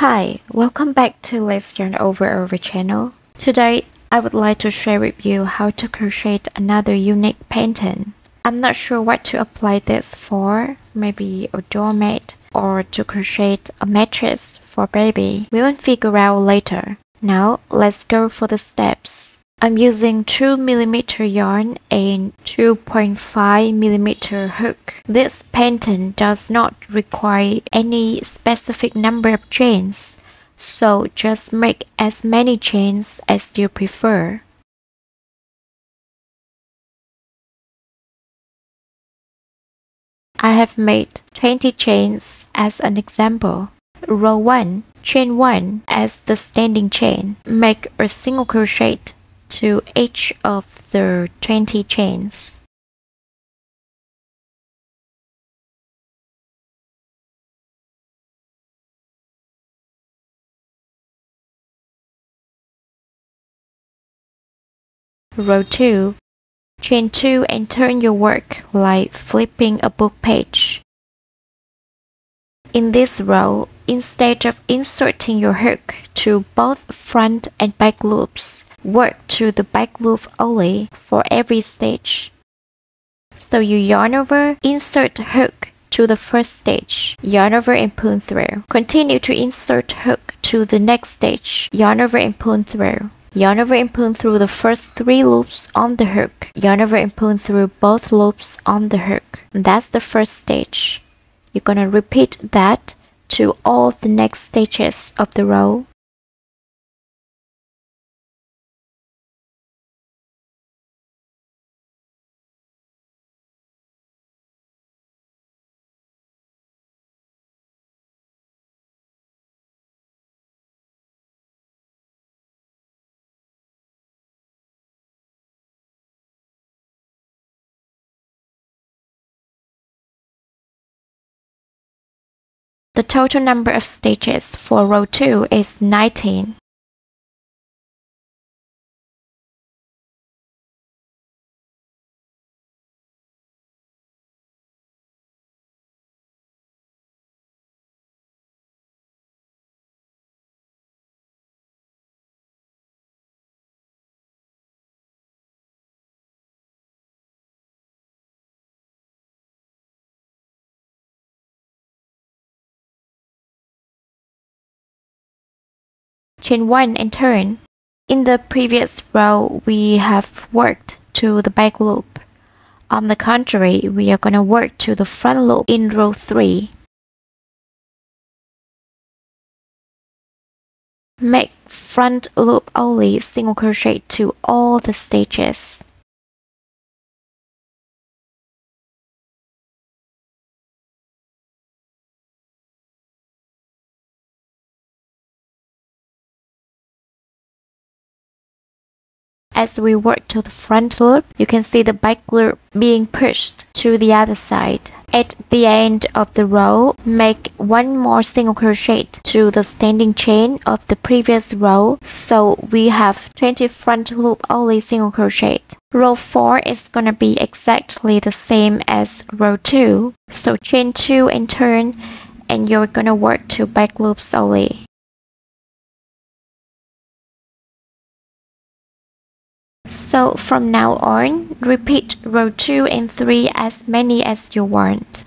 Hi, welcome back to Let's Yarn Over Our channel. Today, I would like to share with you how to crochet another unique pattern. I'm not sure what to apply this for, maybe a doormat or to crochet a mattress for baby. We will figure out later. Now, let's go for the steps. I'm using 2mm yarn and 2.5mm hook. This pattern does not require any specific number of chains, so just make as many chains as you prefer. I have made 20 chains as an example. Row 1, chain 1 as the standing chain. Make a single crochet to each of the 20 chains. Row 2. Chain 2 and turn your work like flipping a book page. In this row, instead of inserting your hook to both front and back loops, work to the back loop only for every stitch. So you yarn over, insert hook to the first stitch, yarn over and pull through. Continue to insert hook to the next stitch, yarn over and pull through. Yarn over and pull through the first three loops on the hook. Yarn over and pull through both loops on the hook. That's the first stitch. You're gonna repeat that to all the next stitches of the row. The total number of stitches for row 2 is 19. Chain 1 and turn. In the previous row, we have worked to the back loop. On the contrary, we are going to work to the front loop in row 3. Make front loop only single crochet to all the stitches. As we work to the front loop, you can see the back loop being pushed to the other side. At the end of the row, make one more single crochet to the standing chain of the previous row, so we have 20 front loop only single crochet. Row 4 is gonna be exactly the same as row 2, so chain 2 and turn, and you're gonna work to back loops only. So from now on, repeat row 2 and 3 as many as you want.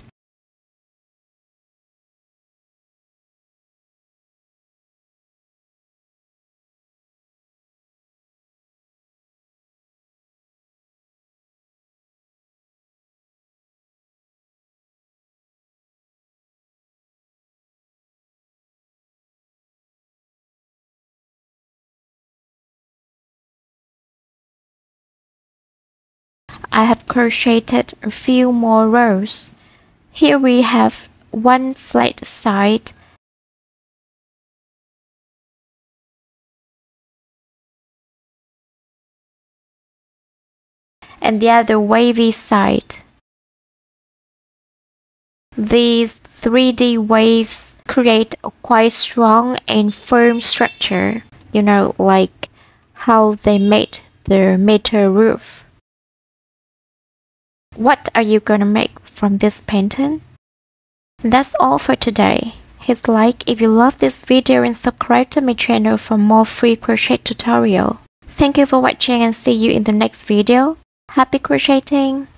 I have crocheted a few more rows. Here we have one flat side and the other wavy side. These 3D waves create a quite strong and firm structure, you know, like how they made the metal roof. What are you gonna make from this painting? That's all for today. hit like if you love this video and subscribe to my channel for more free crochet tutorial. Thank you for watching and see you in the next video. Happy crocheting!